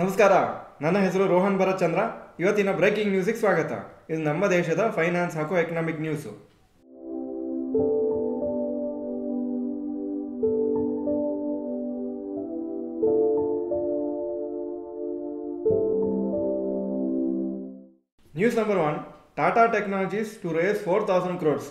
ನಮಸ್ಕಾರ ನನ್ನ ಹೆಸರು ರೋಹನ್ ಚಂದ್ರ ಇವತ್ತಿನ ಬ್ರೇಕಿಂಗ್ ನ್ಯೂಸಿಗೆ ಸ್ವಾಗತ ಇದು ನಮ್ಮ ದೇಶದ ಫೈನಾನ್ಸ್ ಹಾಗೂ economic news news number one Tata technologies to raise four thousand crores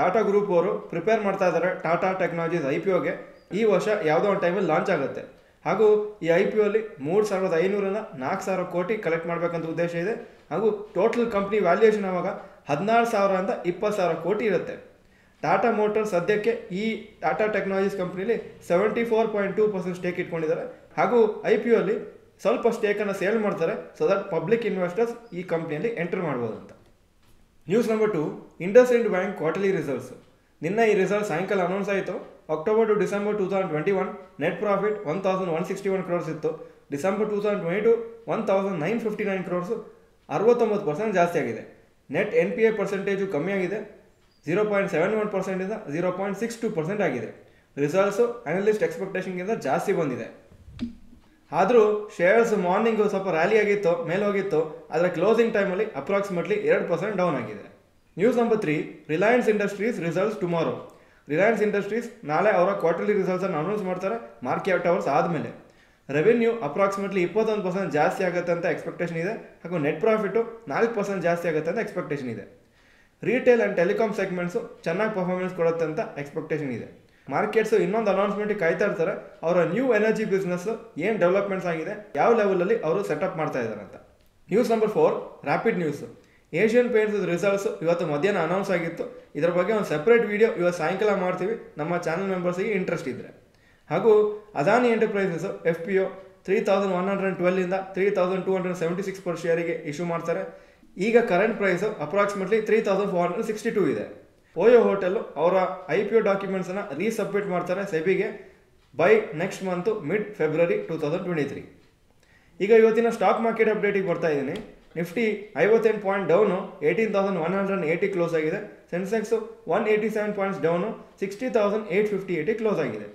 Tata group ಅವರು ಪ್ರಿಪೇರ್ ಮಾಡ್ತಾ ಇದ್ದಾರೆ ಟಾಟಾ ಟೆಕ್ನಾಲಜೀಸ್ ಐ ಪಿ ಓಗೆ ಈ ವರ್ಷ ಯಾವುದೋ ಒಂದು ಟೈಮಲ್ಲಿ ಲಾಂಚ್ ಆಗುತ್ತೆ ಹಾಗೂ ಈ ಐ ಪಿ ಓಲ್ಲಿ ಮೂರು ಸಾವಿರದ ಐನೂರನ್ನು ನಾಲ್ಕು ಸಾವಿರ ಕೋಟಿ ಕಲೆಕ್ಟ್ ಮಾಡಬೇಕಂತ ಉದ್ದೇಶ ಇದೆ ಹಾಗೂ ಟೋಟಲ್ ಕಂಪ್ನಿ ವ್ಯಾಲ್ಯೂಯೇಷನ್ ಆವಾಗ ಹದಿನಾರು ಸಾವಿರದಿಂದ ಇಪ್ಪತ್ತು ಸಾವಿರ ಕೋಟಿ ಇರುತ್ತೆ ಟಾಟಾ ಮೋಟರ್ ಸದ್ಯಕ್ಕೆ ಈ Tata technologies ಕಂಪ್ನಿಲಿ seventy four point two percent stake ಇಟ್ಕೊಂಡಿದ್ದಾರೆ ಹಾಗೂ ಐ ಪಿ ಓಲ್ಲಿ ಸ್ವಲ್ಪ ಸ್ಟೇಕನ್ನು ಸೇಲ್ ಮಾಡ್ತಾರೆ ಸೊ ದಟ್ ಪಬ್ಲಿಕ್ ಇನ್ವೆಸ್ಟರ್ಸ್ ಈ ಕಂಪ್ನಿಯಲ್ಲಿ ಎಂಟರ್ ಮಾಡ್ಬೋದು ಅಂತ news number two IndusInd bank quarterly results ನಿನ್ನ ಈ ರಿಸಲ್ಟ್ ಸಾಯಂಕಾಲ ಅನೌನ್ಸ್ ಆಯಿತು October to December two thousand twenty one net profit one thousand one sixty one crores ಇತ್ತು December two thousand twenty two one thousand nine fifty nine crores ಅರವತ್ತೊಂಬತ್ತು percent ಜಾಸ್ತಿ ಆಗಿದೆ net N P I percentage ಕಮ್ಮಿಯಾಗಿದೆ zero point seven one ಪರ್ಸೆಂಟಿಂದ zero point six two percent ಆಗಿದೆ results analyst ಎಕ್ಸ್ಪೆಕ್ಟೇಷನ್ಗಿಂತ ಜಾಸ್ತಿ ಬಂದಿದೆ ಆದರೂ ಶೇರ್ಸ್ ಮಾರ್ನಿಂಗು ಸ್ವಲ್ಪ ರ್ಯಾಲಿ ಆಗಿತ್ತು ಮೇಲೋಗಿತ್ತು ಆದರೆ ಕ್ಲೋಸಿಂಗ್ ಟೈಮಲ್ಲಿ ಅಪ್ರಾಕ್ಸಿಮೇಟ್ಲಿ ಎರಡು ಪರ್ಸೆಂಟ್ ಡೌನ್ ಆಗಿದೆ news number three Reliance industries results tomorrow Reliance industries ನಾಳೆ ಅವರ ಕ್ವಾರ್ಟರ್ಲಿ ರಿಸಲ್ಟ್ಸನ್ನು ಅನೌನ್ಸ್ ಮಾಡ್ತಾರೆ ಮಾರ್ಕೆಟ್ ಅವರ್ಸ್ ಆದಮೇಲೆ ರೆವೆನ್ಯೂ ಅಪ್ರಾಕ್ಸಿಮೇಟ್ಲಿ ಇಪ್ಪತ್ತೊಂದು ಪರ್ಸೆಂಟ್ ಜಾಸ್ತಿ ಆಗುತ್ತೆ ಅಂತ ಎಕ್ಸ್ಪೆಕ್ಟೇಷನ್ ಇದೆ ಹಾಗೂ ನೆಟ್ ಪ್ರಾಫಿಟು ನಾಲ್ಕು ಪರ್ಸೆಂಟ್ ಜಾಸ್ತಿ ಆಗುತ್ತೆ ಅಂತ ಎಕ್ಸ್ಪೆಕ್ಟೇಷನ್ ಇದೆ ರೀಟೇಲ್ ಆ್ಯಂಡ್ ಟೆಲಿಕಾಮ್ ಸೆಗ್ಮೆಂಟ್ಸು ಚೆನ್ನಾಗಿ ಪರ್ಫಾರ್ಮೆನ್ಸ್ ಕೊಡುತ್ತೆ ಅಂತ ಎಕ್ಸ್ಪೆಕ್ಟೇಷನ್ ಇದೆ ಮಾರ್ಕೆಟ್ಸು ಇನ್ನೊಂದು ಅನೌನ್ಸ್ಮೆಂಟ್ಗೆ ಕಾಯ್ತಾ ಇರ್ತಾರೆ ಅವರ ನ್ಯೂ ಎನರ್ಜಿ ಬಿಸ್ನೆಸ್ಸು ಏನು ಡೆವಲಪ್ಮೆಂಟ್ಸ್ ಆಗಿದೆ ಯಾವ ಲೆವೆಲಲ್ಲಿ ಅವರು ಸೆಟಪ್ ಮಾಡ್ತಾ ಇದ್ದಾರೆ ಅಂತ news number four rapid news Asian Paints results ಇವತ್ತು ಮಧ್ಯಾಹ್ನ ಅನೌನ್ಸ್ ಆಗಿತ್ತು ಇದರ ಬಗ್ಗೆ ಒಂದು ಸೆಪ್ರೇಟ್ ವೀಡಿಯೋ ಇವತ್ತು ಸಾಯಂಕಾಲ ಮಾಡ್ತೀವಿ ನಮ್ಮ ಚಾನಲ್ ಮೆಂಬರ್ಸಿಗೆ ಇಂಟ್ರೆಸ್ಟ್ ಇದ್ದರೆ ಹಾಗೂ Adani Enterprises F P O three thousand one hundred ಟ್ವೆಲ್ಲಿಂದ three thousand two hundred seventy six per ಶೇರಿಗೆ issue ಮಾಡ್ತಾರೆ ಈಗ current price approximately three thousand four hundred sixty two ಇದೆ ಓಯೋ ಹೋಟೆಲ್ ಅವರ ಐ ಪಿ ಒ ಡಾಕ್ಯುಮೆಂಟ್ಸನ್ನು resubmit ಮಾಡ್ತಾರೆ ಸೆಬಿಗೆ by next month mid February two thousand twenty three ಈಗ ಇವತ್ತಿನ stock market ಅಪ್ಡೇಟಿಗೆ ಬರ್ತಾ ಇದ್ದೀನಿ ನಿಫ್ಟಿ ಐವತ್ತೆಂಟು point down eighteen thousand one hundred eighty close ಆಗಿದೆ Sensex one eighty seven points down sixty thousand eight fifty eighty close ಆಗಿದೆ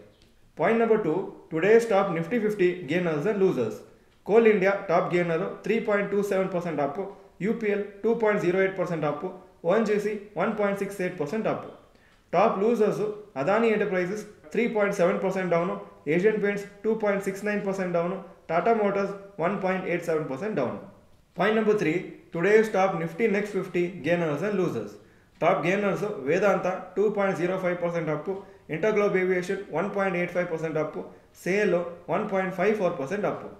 point number two today top Nifty fifty gainers and losers Coal India top gainer three point two seven percent up U P L two point zero eight percent up O N G C one point six eight percent up top losers Adani Enterprises three point seven percent down Asian Paints two point six nine percent down Tata motors one point eight seven percent down Point number three, today's top Nifty Next 50 gainers and losers. Top gainers Vedanta 2.05% up, Interglobe Aviation 1.85% up, Sale 1.54% up.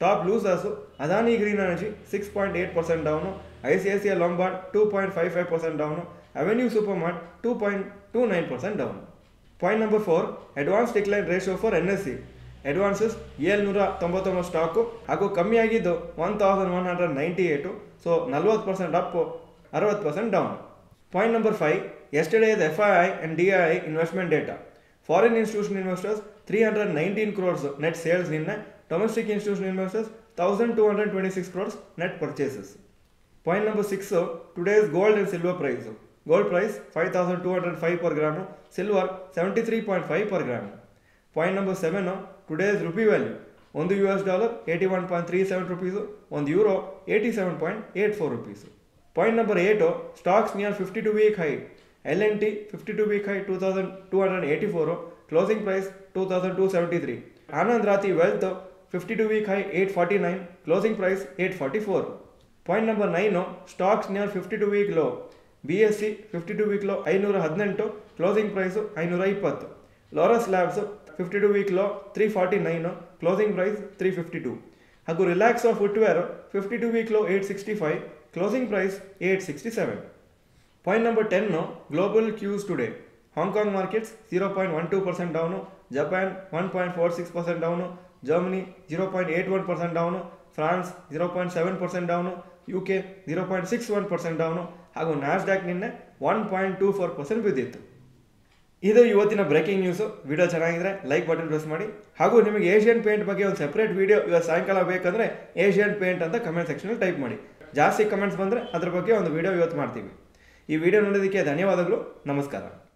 Top losers Adani Green Energy 6.8% down, ICICI Lombard 2.55% down, Avenue Supermart 2.29% down. Point number four, advanced decline ratio for NSE advance ऐलूर तोत् स्टाकू कमी आगे one thousand one hundred ninety eight so नल्वत percent अरवत percent down point number five yesterday F E and D E investment data foreign institution investors three hundred ninety crores net sales निन्े domestic institution investors thousand two hundred twenty six crores net purchase point number six today gold and silver price gold price five thousand two hundred five per gram silver seventy three point five per gram Point number 7 now, today's rupee value. On the US dollar, 81.37 rupees. On the euro, 87.84 rupees. Point number 8, stocks near 52-week high. L&T 52-week high 2284, closing price 2273. Anand Rathi Wealth 52-week high 849, closing price 844. Point number 9, stocks near 52-week low. BSE 52-week low 518, closing price 520. Laurus Labs fifty two week low three forty nine closing price three fifty two ಹಾಗೂ Relaxo footwear fifty two week low eight sixty five closing price eight sixty seven point number ten global cues today Hong Kong markets zero point one two percent down Japan one point four six percent down Germany zero point eight one percent down France zero point seven percent down U K zero point six one percent down ಹಾಗೂ Nasdaq ನಿನ್ನೆ one point two four percent ಬಿದ್ದಿತ್ತು ಇದು ಇವತ್ತಿನ breaking news video ಚೆನ್ನಾಗಿದ್ರೆ like button press ಮಾಡಿ ಹಾಗೂ ನಿಮಗೆ Asian paint ಬಗ್ಗೆ ಒಂದು ಸಪ್ರೇಟ್ ವಿಡಿಯೋ ಇವತ್ತು ಸಾಯಂಕಾಲ ಬೇಕಂದರೆ ಏಷ್ಯನ್ ಪೇಂಟ್ ಅಂತ ಕಮೆಂಟ್ ಸೆಕ್ಷನಲ್ಲಿ ಟೈಪ್ ಮಾಡಿ ಜಾಸ್ತಿ ಕಮೆಂಟ್ಸ್ ಬಂದರೆ ಅದ್ರ ಬಗ್ಗೆ ಒಂದು ವಿಡಿಯೋ ಇವತ್ತು ಮಾಡ್ತೀವಿ ಈ ವಿಡಿಯೋ ನೋಡೋದಕ್ಕೆ ಧನ್ಯವಾದಗಳು ನಮಸ್ಕಾರ